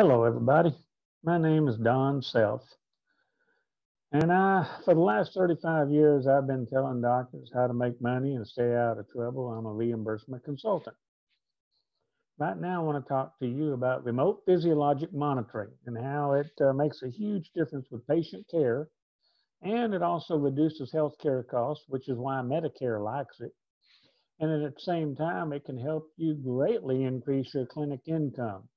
Hello, everybody. My name is Don Self. And I, for the last 35 years, I've been telling doctors how to make money and stay out of trouble. I'm a reimbursement consultant. Right now, I want to talk to you about remote physiologic monitoring and how it uh, makes a huge difference with patient care. And it also reduces healthcare costs, which is why Medicare likes it. And at the same time, it can help you greatly increase your clinic income.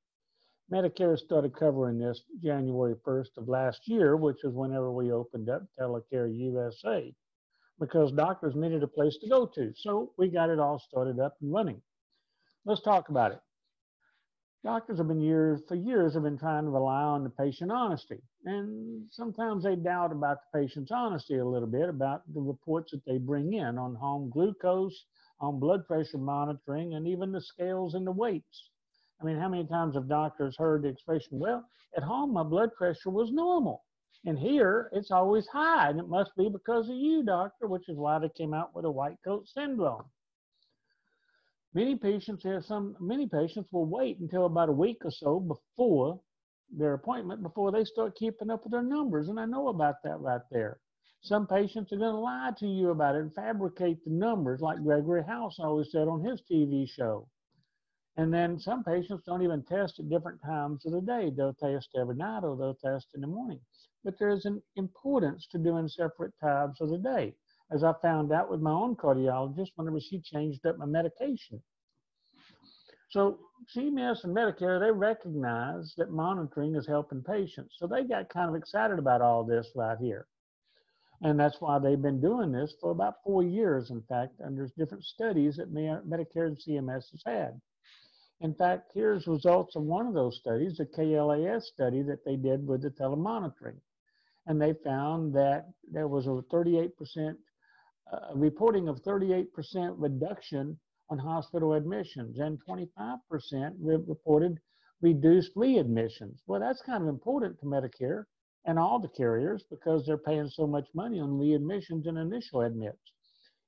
Medicare started covering this January 1st of last year, which is whenever we opened up Telecare USA, because doctors needed a place to go to. So we got it all started up and running. Let's talk about it. Doctors have been years, for years, have been trying to rely on the patient honesty. And sometimes they doubt about the patient's honesty a little bit about the reports that they bring in on home glucose, on blood pressure monitoring, and even the scales and the weights. I mean, how many times have doctors heard the expression, well, at home my blood pressure was normal. And here it's always high, and it must be because of you, doctor, which is why they came out with a white coat syndrome. Many patients have some many patients will wait until about a week or so before their appointment before they start keeping up with their numbers. And I know about that right there. Some patients are going to lie to you about it and fabricate the numbers, like Gregory House always said on his TV show. And then some patients don't even test at different times of the day. They'll test every night or they'll test in the morning. But there's an importance to doing separate times of the day, as I found out with my own cardiologist whenever she changed up my medication. So CMS and Medicare, they recognize that monitoring is helping patients. So they got kind of excited about all this right here. And that's why they've been doing this for about four years, in fact, and there's different studies that Medicare and CMS has had. In fact, here's results of one of those studies, the KLAS study that they did with the telemonitoring. And they found that there was a 38% uh, reporting of 38% reduction on hospital admissions and 25% re reported reduced readmissions. Well, that's kind of important to Medicare and all the carriers because they're paying so much money on readmissions and initial admits.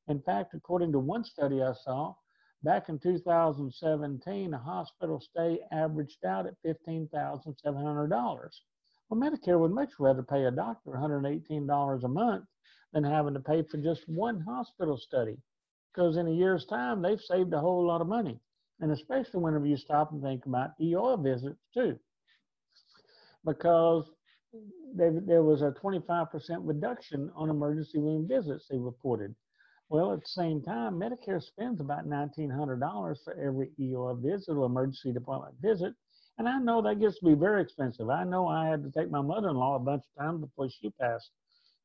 In fact, according to one study I saw, Back in 2017, a hospital stay averaged out at $15,700. Well, Medicare would much rather pay a doctor $118 a month than having to pay for just one hospital study. Because in a year's time, they've saved a whole lot of money. And especially whenever you stop and think about ER visits too. Because there was a 25% reduction on emergency room visits they reported. Well, at the same time, Medicare spends about $1,900 for every ER visit or emergency department visit. And I know that gets to be very expensive. I know I had to take my mother in law a bunch of times before she passed,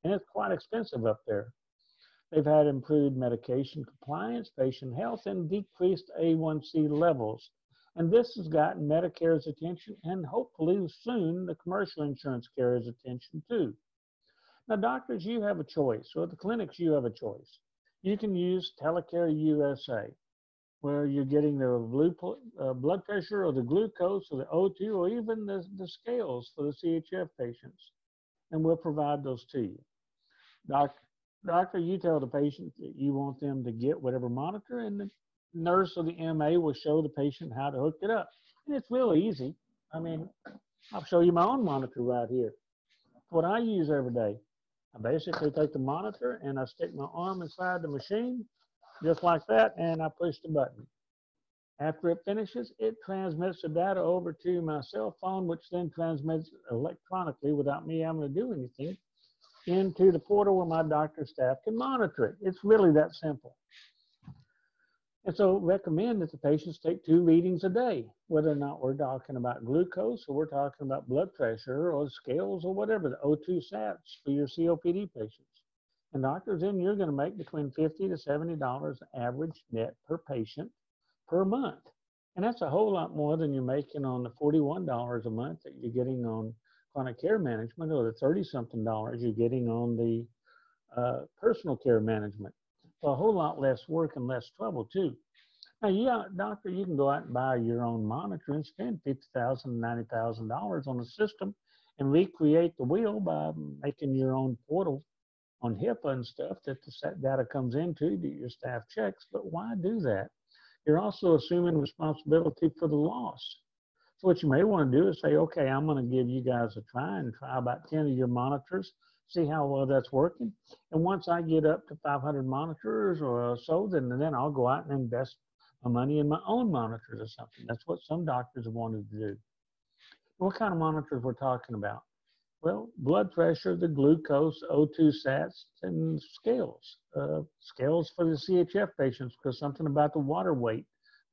and it's quite expensive up there. They've had improved medication compliance, patient health, and decreased A1C levels. And this has gotten Medicare's attention and hopefully soon the commercial insurance carrier's attention too. Now, doctors, you have a choice, or the clinics, you have a choice you can use Telecare USA, where you're getting the uh, blood pressure or the glucose or the O2 or even the, the scales for the CHF patients, and we'll provide those to you. Doc, doctor, you tell the patient that you want them to get whatever monitor, and the nurse or the MA will show the patient how to hook it up. And it's really easy. I mean, I'll show you my own monitor right here. What I use every day. I basically take the monitor and I stick my arm inside the machine, just like that, and I push the button. After it finishes, it transmits the data over to my cell phone, which then transmits electronically without me having to do anything into the portal where my doctor staff can monitor it. It's really that simple. And so recommend that the patients take two readings a day, whether or not we're talking about glucose or we're talking about blood pressure or scales or whatever, the O2 sats for your COPD patients. And doctors, then you're going to make between 50 to $70 average net per patient per month. And that's a whole lot more than you're making on the $41 a month that you're getting on chronic care management or the 30 something dollars you're getting on the uh, personal care management a whole lot less work and less trouble too. Now, yeah, doctor, you can go out and buy your own monitor and spend fifty thousand, ninety thousand dollars on a system and recreate the wheel by making your own portal on HIPAA and stuff that the data comes into that your staff checks. But why do that? You're also assuming responsibility for the loss. So what you may want to do is say, okay, I'm going to give you guys a try and try about 10 of your monitors, see how well that's working. And once I get up to 500 monitors or so, then, then I'll go out and invest my money in my own monitors or something. That's what some doctors have wanted to do. What kind of monitors we're talking about? Well, blood pressure, the glucose, O2 sats, and scales. Uh, scales for the CHF patients because something about the water weight.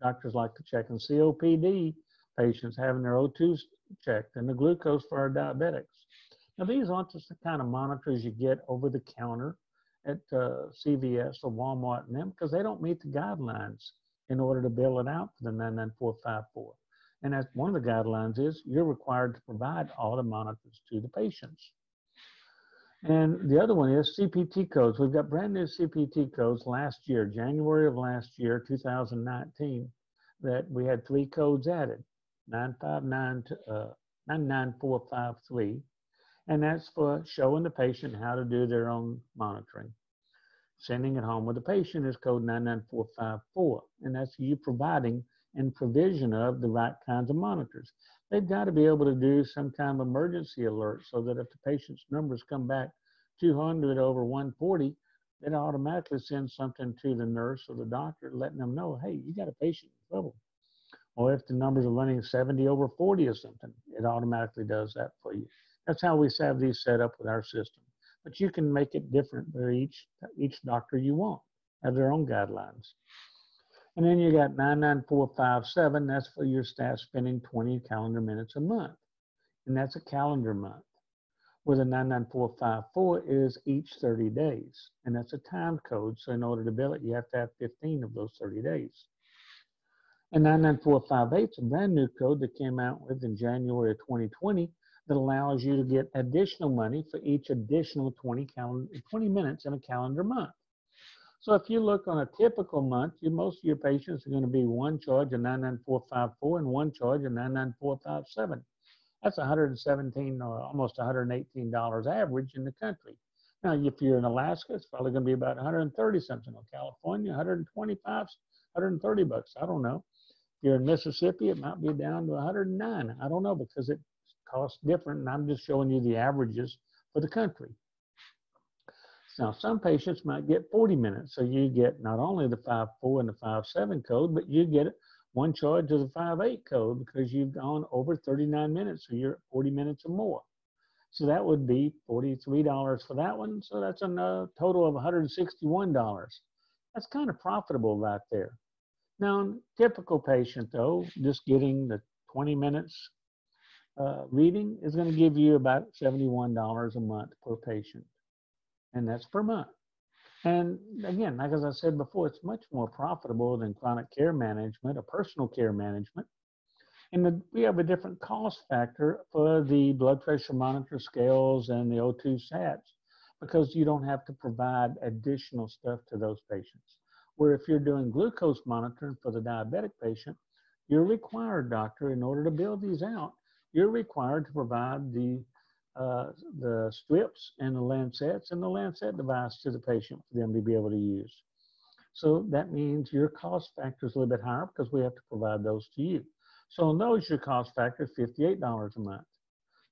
Doctors like to check in COPD patients having their O2 checked and the glucose for our diabetics. Now, these aren't just the kind of monitors you get over the counter at uh, CVS or Walmart and them because they don't meet the guidelines in order to bill it out for the 99454. And as one of the guidelines is you're required to provide all the monitors to the patients. And the other one is CPT codes. We've got brand new CPT codes last year, January of last year, 2019, that we had three codes added 959 uh, 99453. And that's for showing the patient how to do their own monitoring. Sending it home with the patient is code 99454. And that's you providing and provision of the right kinds of monitors. They've got to be able to do some kind of emergency alert so that if the patient's numbers come back 200 over 140, it automatically sends something to the nurse or the doctor letting them know, hey, you got a patient in trouble. Or if the numbers are running 70 over 40 or something, it automatically does that for you. That's how we have these set up with our system. But you can make it different for each, each doctor you want, have their own guidelines. And then you got 99457, that's for your staff spending 20 calendar minutes a month. And that's a calendar month. Where the 99454 is each 30 days. And that's a time code. So in order to bill it, you have to have 15 of those 30 days. And 99458 is a brand new code that came out with in January of 2020 that allows you to get additional money for each additional 20, calendar, 20 minutes in a calendar month. So if you look on a typical month, you, most of your patients are going to be one charge of 99454 and one charge of 99457. That's 117 or uh, almost 118 dollars average in the country. Now, if you're in Alaska, it's probably going to be about 130 something. Or California, 125, 130 bucks. I don't know. If you're in Mississippi, it might be down to 109. I don't know because it costs different, and I'm just showing you the averages for the country. Now, some patients might get 40 minutes, so you get not only the 5.4 and the 5.7 code, but you get one charge of the 5.8 code because you've gone over 39 minutes, so you're 40 minutes or more. So that would be $43 for that one. So that's a uh, total of $161. That's kind of profitable right there. Now, typical patient though, just getting the 20 minutes uh, reading is going to give you about $71 a month per patient and that's per month. And again, like as I said before, it's much more profitable than chronic care management or personal care management. And the, we have a different cost factor for the blood pressure monitor scales and the O2 sats because you don't have to provide additional stuff to those patients. Where if you're doing glucose monitoring for the diabetic patient, you're required, doctor, in order to build these out, you're required to provide the uh, the strips and the lancets and the lancet device to the patient for them to be able to use. So that means your cost factor is a little bit higher because we have to provide those to you. So on those, your cost factor is $58 a month.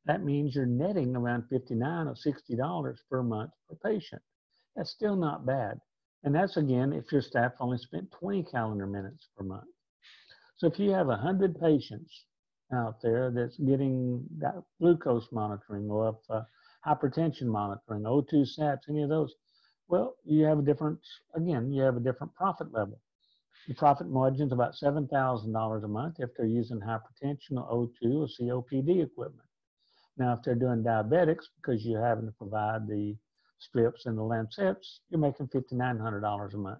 That means you're netting around 59 or $60 per month per patient. That's still not bad. And that's again, if your staff only spent 20 calendar minutes per month. So if you have 100 patients out there that's getting that glucose monitoring or uh, hypertension monitoring, O2 sats, any of those, well, you have a different, again, you have a different profit level. The profit margin is about $7,000 a month if they're using hypertension or O2 or COPD equipment. Now, if they're doing diabetics, because you're having to provide the strips and the lancets, you're making $5,900 a month.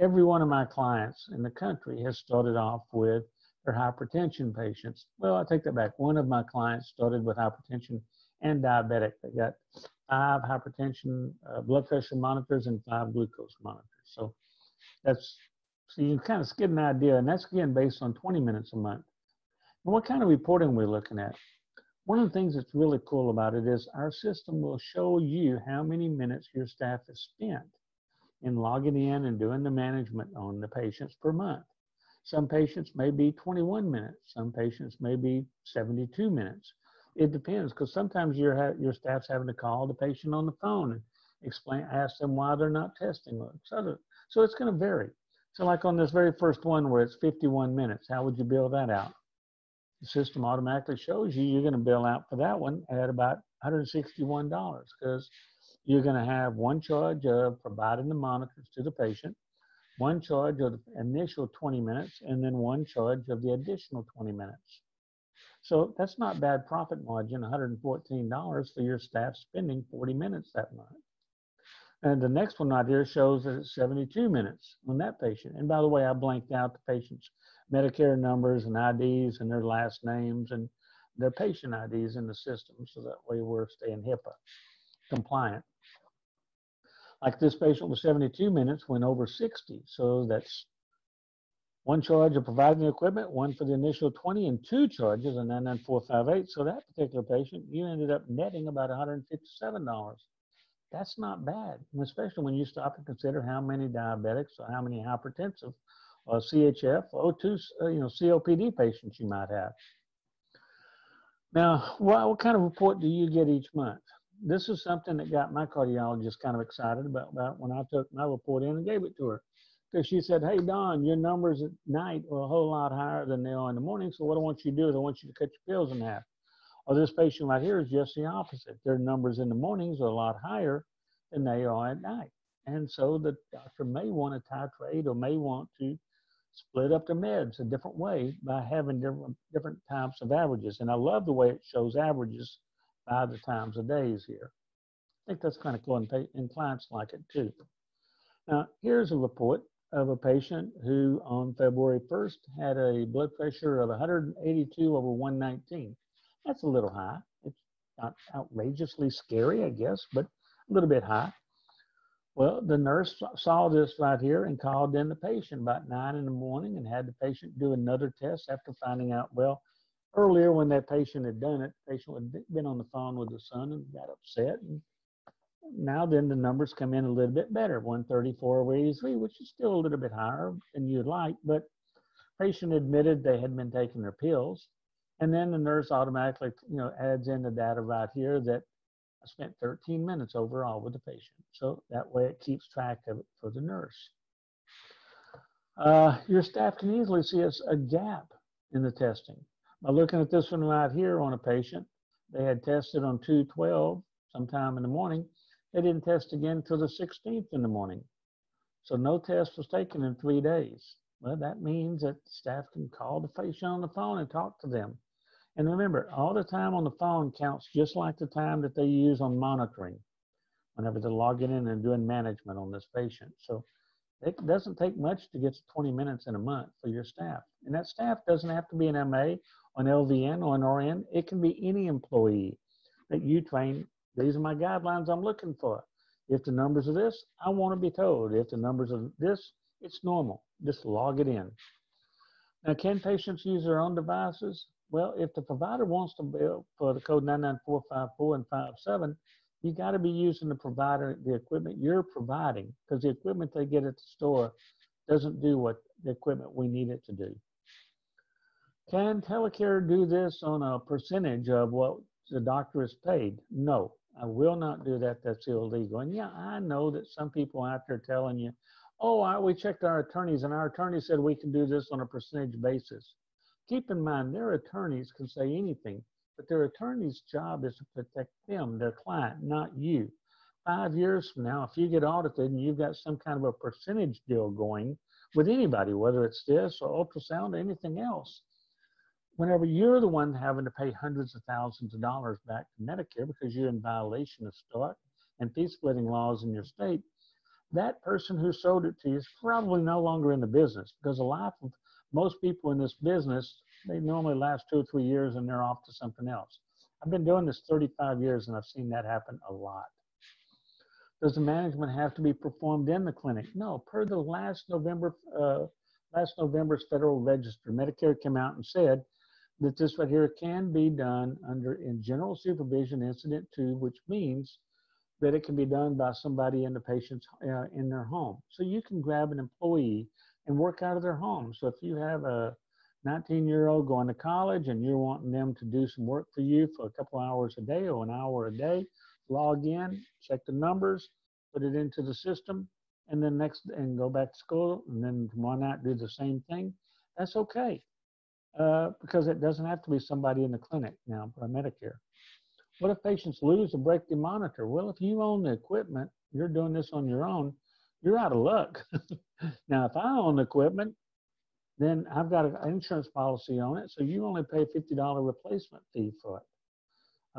Every one of my clients in the country has started off with for hypertension patients. Well, I take that back. One of my clients started with hypertension and diabetic. They got five hypertension uh, blood pressure monitors and five glucose monitors. So that's so you kind of get an idea, and that's again based on 20 minutes a month. And what kind of reporting we're looking at? One of the things that's really cool about it is our system will show you how many minutes your staff has spent in logging in and doing the management on the patients per month. Some patients may be 21 minutes. Some patients may be 72 minutes. It depends because sometimes your your staff's having to call the patient on the phone and explain, ask them why they're not testing, etc. So it's going to vary. So like on this very first one where it's 51 minutes, how would you bill that out? The system automatically shows you you're going to bill out for that one at about $161 because you're going to have one charge of providing the monitors to the patient, one charge of the initial 20 minutes, and then one charge of the additional 20 minutes. So that's not bad profit margin, $114 for your staff spending 40 minutes that month. And the next one right here shows that it's 72 minutes on that patient. And by the way, I blanked out the patient's Medicare numbers and IDs and their last names and their patient IDs in the system. So that way we're staying HIPAA compliant. Like this patient with 72 minutes went over 60. So that's one charge of providing the equipment, one for the initial 20, and two charges, of then 9458. So that particular patient, you ended up netting about $157 that's not bad, especially when you stop and consider how many diabetics or how many hypertensive or CHF or O2, uh, you know, COPD patients you might have. Now, what, what kind of report do you get each month? This is something that got my cardiologist kind of excited about, about when I took my report in and gave it to her. Because she said, Hey, Don, your numbers at night are a whole lot higher than they are in the morning. So, what I want you to do is I want you to cut your pills in half. Or this patient right here is just the opposite. Their numbers in the mornings are a lot higher than they are at night. And so the doctor may want to titrate or may want to split up the meds a different way by having different, different types of averages. And I love the way it shows averages by the times of days here. I think that's kind of cool, and, and clients like it too. Now, here's a report of a patient who on February 1st had a blood pressure of 182 over 119. That's a little high. It's not outrageously scary, I guess, but a little bit high. Well, the nurse saw this right here and called in the patient about nine in the morning and had the patient do another test after finding out, well, earlier when that patient had done it, the patient had been on the phone with the son and got upset. And now then the numbers come in a little bit better, 134 over 83, which is still a little bit higher than you'd like, but patient admitted they had been taking their pills. And then the nurse automatically, you know, adds in the data right here that I spent 13 minutes overall with the patient. So that way it keeps track of it for the nurse. Uh, your staff can easily see a gap in the testing. By looking at this one right here on a patient, they had tested on 212 sometime in the morning. They didn't test again until the 16th in the morning. So no test was taken in three days. Well, that means that staff can call the patient on the phone and talk to them. And remember, all the time on the phone counts just like the time that they use on monitoring whenever they're logging in and doing management on this patient. So it doesn't take much to get to 20 minutes in a month for your staff. And that staff doesn't have to be an MA, an LVN, or an RN. It can be any employee that you train. These are my guidelines I'm looking for. If the numbers are this, I want to be told. If the numbers are this, it's normal. Just log it in. Now, can patients use their own devices? Well, if the provider wants to bill for the code 99454 and 57, you got to be using the provider, the equipment you're providing, because the equipment they get at the store doesn't do what the equipment we need it to do. Can Telecare do this on a percentage of what the doctor is paid? No, I will not do that. That's illegal. And yeah, I know that some people out there telling you, oh, I, we checked our attorneys and our attorney said we can do this on a percentage basis. Keep in mind, their attorneys can say anything, but their attorney's job is to protect them, their client, not you. Five years from now, if you get audited and you've got some kind of a percentage deal going with anybody, whether it's this or ultrasound or anything else, whenever you're the one having to pay hundreds of thousands of dollars back to Medicare because you're in violation of Stark and fee splitting laws in your state, that person who sold it to you is probably no longer in the business because the life of most people in this business, they normally last to or three years and they're off to something else. I've been doing this 35 years and I've seen that happen a lot. Does the management have to be performed in the clinic? No. Per the last November, uh, last November's Federal Register, Medicare came out and said that this right here can be done under in general supervision incident two, which means that it can be done by somebody in the patient's uh, in their home. So you can grab an employee and work out of their home. So if you have a 19 year old going to college and you're wanting them to do some work for you for a couple hours a day or an hour a day, log in, check the numbers, put it into the system, and then next and go back to school and then tomorrow night do the same thing. That's okay. Uh, because it doesn't have to be somebody in the clinic now for Medicare. What if patients lose or break the monitor? Well, if you own the equipment, you're doing this on your own, you're out of luck. now, if I own the equipment, then I've got an insurance policy on it, so you only pay $50 replacement fee for it.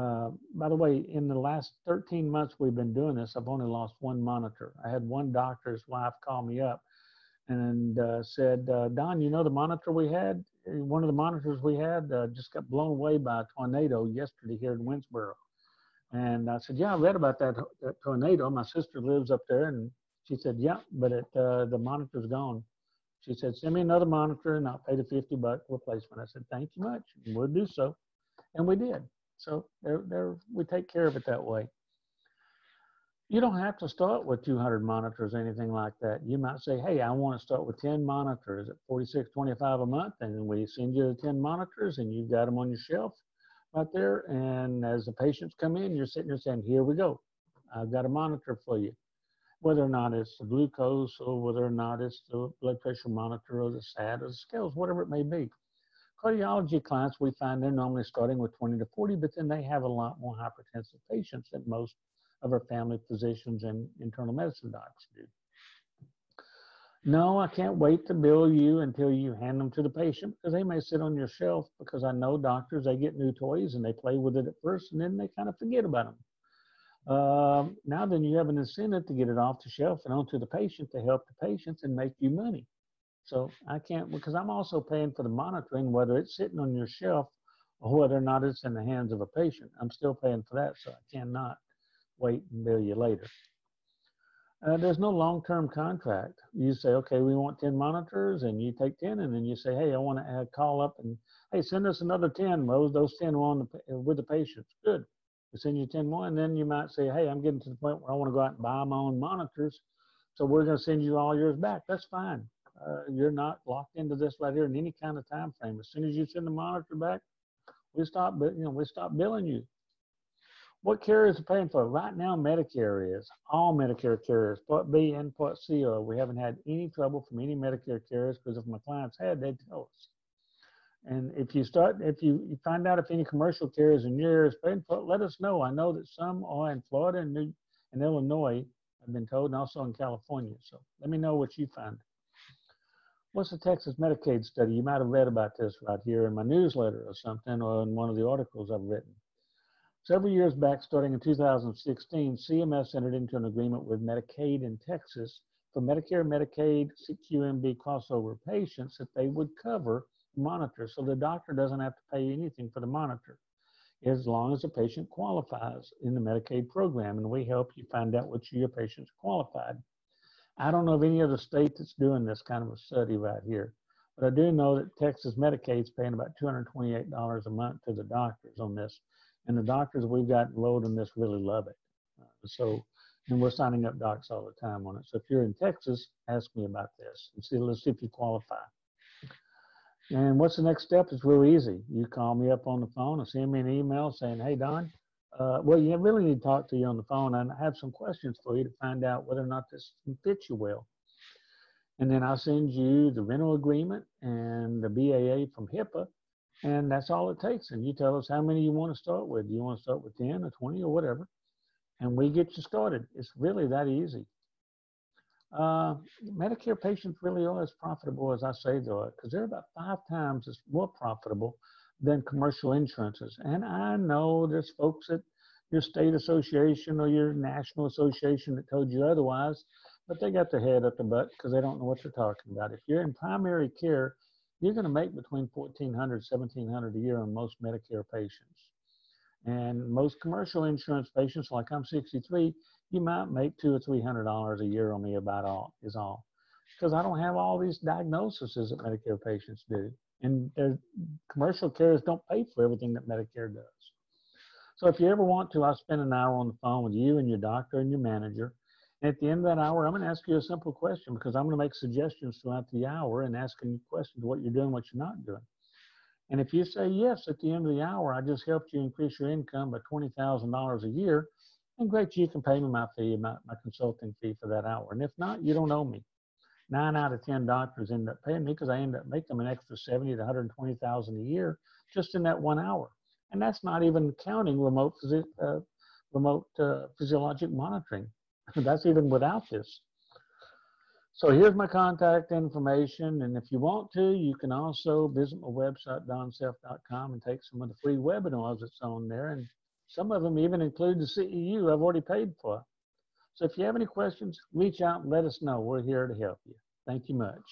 Uh, by the way, in the last 13 months we've been doing this, I've only lost one monitor. I had one doctor's wife call me up and uh, said, uh, Don, you know the monitor we had? One of the monitors we had uh, just got blown away by a tornado yesterday here in Winnsboro. And I said, Yeah, I read about that, that tornado. My sister lives up there, and she said, Yeah, but it, uh, the monitor's gone. She said, Send me another monitor and I'll pay the 50 buck replacement. I said, Thank you much. We'll do so. And we did. So there, there, we take care of it that way. You don't have to start with 200 monitors, anything like that. You might say, hey, I want to start with 10 monitors at 46.25 a month, and we send you the 10 monitors, and you've got them on your shelf right there. And as the patients come in, you're sitting there saying, here we go. I've got a monitor for you. Whether or not it's the glucose or whether or not it's the blood pressure monitor or the SAT or the scales, whatever it may be. Cardiology clients, we find they're normally starting with 20 to 40, but then they have a lot more hypertensive patients than most of our family physicians and internal medicine docs do. No, I can't wait to bill you until you hand them to the patient because they may sit on your shelf because I know doctors, they get new toys and they play with it at first and then they kind of forget about them. Um, now then you have an incentive to get it off the shelf and onto the patient to help the patients and make you money. So I can't, because I'm also paying for the monitoring, whether it's sitting on your shelf or whether or not it's in the hands of a patient. I'm still paying for that, so I cannot wait and bill you later. Uh, there's no long-term contract. You say, okay, we want 10 monitors, and you take 10, and then you say, hey, I want to call up and, hey, send us another 10. Those, those 10 are on the, with the patients. Good. We send you 10 more, and then you might say, hey, I'm getting to the point where I want to go out and buy my own monitors, so we're going to send you all yours back. That's fine. Uh, you're not locked into this right here in any kind of time frame. As soon as you send the monitor back, we stop, you know, we stop billing you. What carriers are paying for? Right now, Medicare is. All Medicare carriers, Part B and Part C are. We haven't had any trouble from any Medicare carriers because if my clients had, they'd tell us. And if you start, if you, you find out if any commercial carriers in your area paying for it, let us know. I know that some are in Florida and, New, and Illinois, I've been told, and also in California. So let me know what you find. What's the Texas Medicaid study? You might have read about this right here in my newsletter or something, or in one of the articles I've written. Several years back, starting in 2016, CMS entered into an agreement with Medicaid in Texas for Medicare, Medicaid, QMB crossover patients that they would cover monitor. So the doctor doesn't have to pay anything for the monitor as long as the patient qualifies in the Medicaid program. And we help you find out which of your patients qualified. I don't know of any other state that's doing this kind of a study right here. But I do know that Texas Medicaid's paying about $228 a month to the doctors on this. And the doctors we've got enrolled in this really love it. Uh, so, and we're signing up docs all the time on it. So if you're in Texas, ask me about this and see, let's see if you qualify. And what's the next step? It's real easy. You call me up on the phone or send me an email saying, hey, Don, uh, well, you really need to talk to you on the phone and I have some questions for you to find out whether or not this fits you well. And then I'll send you the rental agreement and the BAA from HIPAA and that's all it takes. And you tell us how many you want to start with. Do you want to start with 10 or 20 or whatever? And we get you started. It's really that easy. Uh, Medicare patients really are as profitable as I say they are because they're about five times as more profitable than commercial insurances. And I know there's folks at your state association or your national association that told you otherwise, but they got their head up the butt because they don't know what they're talking about. If you're in primary care, you're going to make between 1400 1700 a year on most medicare patients and most commercial insurance patients like i'm 63 you might make two or three hundred dollars a year on me about all is all. Because i don't have all these diagnoses that medicare patients do. And their commercial carriers don't pay for everything that medicare does. So if you ever want to i'll spend an hour on the phone with you and your doctor and your manager. And at the end of that hour, I'm going to ask you a simple question because I'm going to make suggestions throughout the hour and asking you questions what you're doing, what you're not doing. And if you say yes at the end of the hour, I just helped you increase your income by $20,000 a year, then great, you can pay me my fee, my, my consulting fee for that hour. And if not, you don't owe me. Nine out of 10 doctors end up paying me because I end up making them an extra 70 to 120,000 a year just in that one hour. And that's not even counting remote, uh, remote uh, physiologic monitoring. that's even without this. So here's my contact information. And if you want to, you can also visit my website, donself.com, and take some of the free webinars that's on there. And some of them even include the CEU I've already paid for. So if you have any questions, reach out and let us know. We're here to help you. Thank you much.